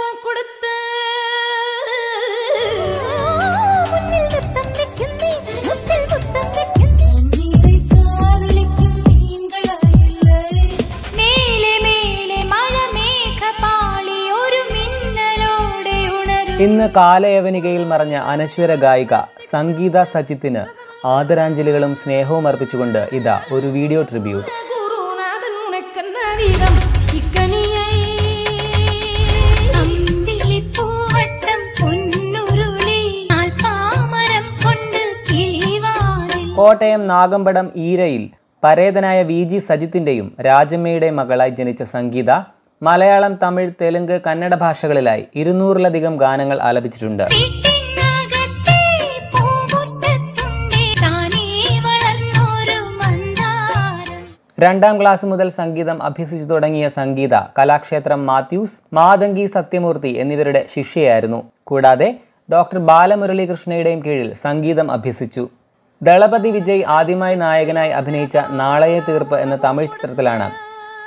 പൂക്കൊടുത്ത് ഇന്ന് കാലയവനികയിൽ മറഞ്ഞ അനശ്വര ഗായിക സംഗീത സജിത്തിന് ആദരാഞ്ജലികളും സ്നേഹവും അർപ്പിച്ചുകൊണ്ട് ഇതാ ഒരു വീഡിയോ ട്രിബ്യൂട്ട്. കോട്ടയം നാഗമ്പടം ഈരയിൽ പരേതനായ വി ജി സജിത്തിന്റെയും രാജമ്മയുടെ മകളായി ജനിച്ച സംഗീത മലയാളം തമിഴ് തെലുങ്ക് കന്നഡ ഭാഷകളിലായി ഇരുന്നൂറിലധികം ഗാനങ്ങൾ ആലപിച്ചിട്ടുണ്ട്. രണ്ടാം ക്ലാസ് മുതൽ സംഗീതം അഭ്യസിച്ചു തുടങ്ങിയ സംഗീത കലാക്ഷേത്രം മാത്യൂസ് മാതങ്കി സത്യമൂർത്തി എന്നിവരുടെ ശിഷ്യയായിരുന്നു. കൂടാതെ ഡോക്ടർ ബാലമുരളീകൃഷ്ണയുടെയും കീഴിൽ സംഗീതം അഭ്യസിച്ചു. ദളപതി വിജയ് ആദ്യമായി നായകനായി അഭിനയിച്ച നാളയെ തീർപ്പ് എന്ന തമിഴ് ചിത്രത്തിലാണ്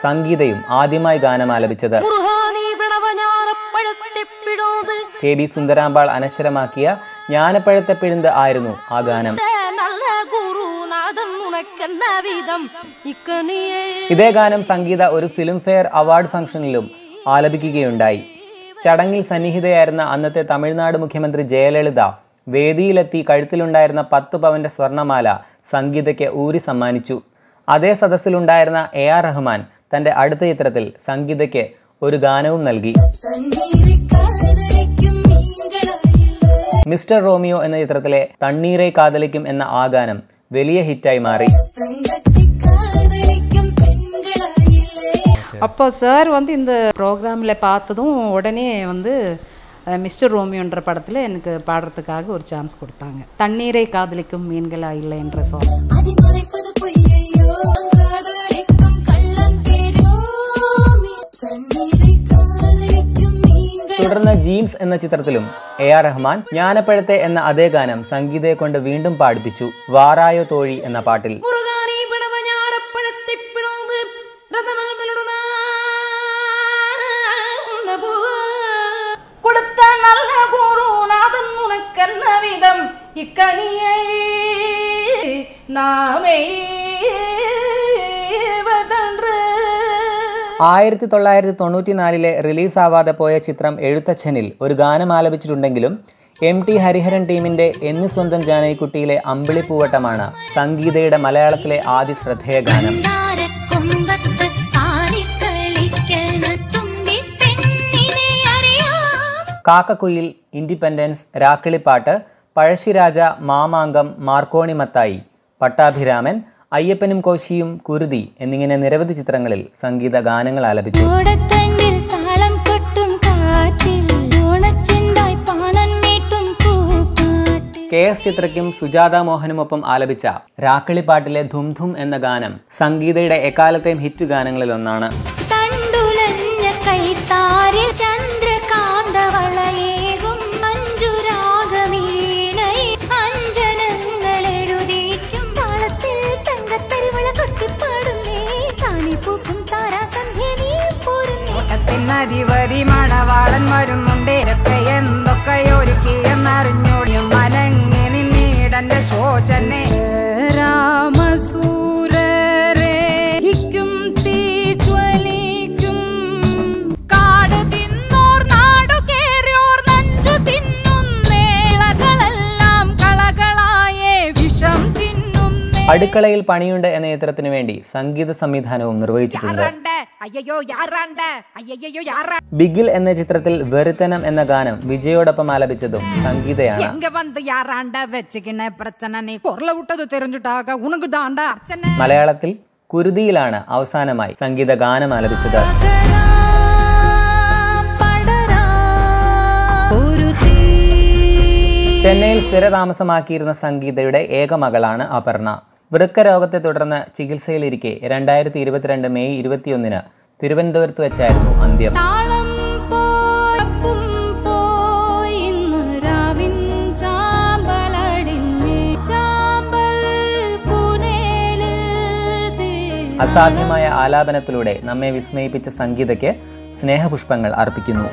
സംഗീതയും ആദ്യമായി ഗാനം ആലപിച്ചത്. കെ ബി സുന്ദരാമ്പാൾ അനശ്വരമാക്കിയ ജ്ഞാനപ്പഴത്തെ പിഴുന്ത് ആയിരുന്നു ആ ഗാനം. ഇതേ ഗാനം സംഗീത ഒരു ഫിലിം ഫെയർ അവാർഡ് ഫംഗ്ഷനിലും ആലപിക്കുകയുണ്ടായി. ചടങ്ങിൽ സന്നിഹിതയായിരുന്ന അന്നത്തെ തമിഴ്നാട് മുഖ്യമന്ത്രി ജയലളിത വേദിയിലെത്തി കഴുത്തിലുണ്ടായിരുന്ന പത്ത് പവന്റെ സ്വർണമാല സംഗീതയ്ക്ക് ഊരി സമ്മാനിച്ചു അതേ സദസ്സിലുണ്ടായിരുന്ന എ ആർ റഹ്മാൻ തന്റെ അടുത്ത ചിത്രത്തിൽ സംഗീതയ്ക്ക് ഒരു ഗാനവും നൽകി കാതലിക്കും മീൻകളായില്ലേ മിസ്റ്റർ റോമിയോ എന്ന ചിത്രത്തിലെ തണ്ണീരെ കാതലിക്കും എന്ന ആ ഗാനം വലിയ ഹിറ്റായി മാറി കാതലിക്കും പെൺകളായില്ലേ அப்போ சார் வந்து இந்த ப்ரோக்ராமில் பார்த்ததும் உடனே வந்து அஹ், மிஸ்டர் ரோமியோன்ற படத்தில் எனக்கு பாடுறதுக்காக ஒரு சான்ஸ் கொடுத்தாங்க தண்ணீரை காதலிக்கும் மீன்களா இல்லை என்ற சாங் അതിൽ മറപ്പത് പൊയ്യയോ കാതലിക്കും കള്ളൻ പേരോ തണ്ണീരെ കാതലിക്കും മീൻകൾ തുടർന്ന് ജീൻസ് എന്ന ചിത്രത്തിലും എ ആർ റഹ്മാൻ ജ്ഞാനപ്പഴത്തെ എന്ന അതേ ഗാനം സംഗീതയെ കൊണ്ട് വീണ്ടും പാടിപ്പിച്ചു വാറായോ തോഴി എന്ന പാട്ടിൽ ഇക്കനിയെ നാമേ ആയിരത്തി തൊള്ളായിരത്തി തൊണ്ണൂറ്റിനാലിലെ റിലീസാവാതെ പോയ ചിത്രം എഴുത്തച്ഛനിൽ ഒരു ഗാനം ആലപിച്ചിട്ടുണ്ടെങ്കിലും എം ടി ഹരിഹരൻ ടീമിന്റെ എന്ന് സ്വന്തം ജാനകിക്കുട്ടിയിലെ അമ്പിളിപ്പൂവട്ടമാണ് സംഗീതയുടെ മലയാളത്തിലെ ആദ്യ ശ്രദ്ധേയ ഗാനം. കാക്കക്കുയിൽ ഇൻഡിപെൻഡൻസ് രാക്കിളിപ്പാട്ട് പഴശ്ശിരാജ മാമാങ്കം മാർക്കോണി മത്തായി പട്ടാഭിരാമൻ അയ്യപ്പനും കോശിയും കുരുതി എന്നിങ്ങനെ നിരവധി ചിത്രങ്ങളിൽ സംഗീത ഗാനങ്ങൾ ആലപിച്ചു. കെ എസ് ചിത്രയ്ക്കും സുജാത മോഹനുമൊപ്പം ആലപിച്ച രാക്കിളിപ്പാട്ടിലെ ധും ധും എന്ന ഗാനം സംഗീതയുടെ എക്കാലത്തെയും ഹിറ്റ് ഗാനങ്ങളിൽ ഒന്നാണ് തണ്ടുലഞ്ഞ ഓട്ടത്തിനരിവരി മണവാളൻ വരുന്നുണ്ടേരത്തെ എന്തൊക്കെയോ ഒരുക്കിയെന്നറിഞ്ഞോടിയും മനങ്ങി നിന്നീടന്റെ ശോശനെ രാമസൂരരേഹിക്കും അടുക്കളയിൽ പണിയുണ്ട് എന്ന ചിത്രത്തിന് വേണ്ടി സംഗീത സംവിധാനവും നിർവഹിച്ചിട്ടുണ്ട്. ബിഗിൽ എന്ന ചിത്രത്തിൽ വെറുതനം എന്ന ഗാനം വിജയോടൊപ്പം ആലപിച്ചതും സംഗീതയാണ്. മലയാളത്തിൽ കുരുതിയിലാണ് അവസാനമായി സംഗീത ഗാനം ആലപിച്ചത്. ചെന്നൈയിൽ സ്ഥിരതാമസമാക്കിയിരുന്ന സംഗീതയുടെ ഏക മകളാണ് അപർണ. വൃക്ക രോഗത്തെ തുടർന്ന് ചികിത്സയിലിരിക്കെ രണ്ടായിരത്തി ഇരുപത്തിരണ്ട് മെയ് ഇരുപത്തിയൊന്നിന് തിരുവനന്തപുരത്ത് വെച്ചായിരുന്നു അന്ത്യം. അസാധ്യമായ ആലാപനത്തിലൂടെ നമ്മെ വിസ്മയിപ്പിച്ച സംഗീതയ്ക്ക് സ്നേഹപുഷ്പങ്ങൾ അർപ്പിക്കുന്നു.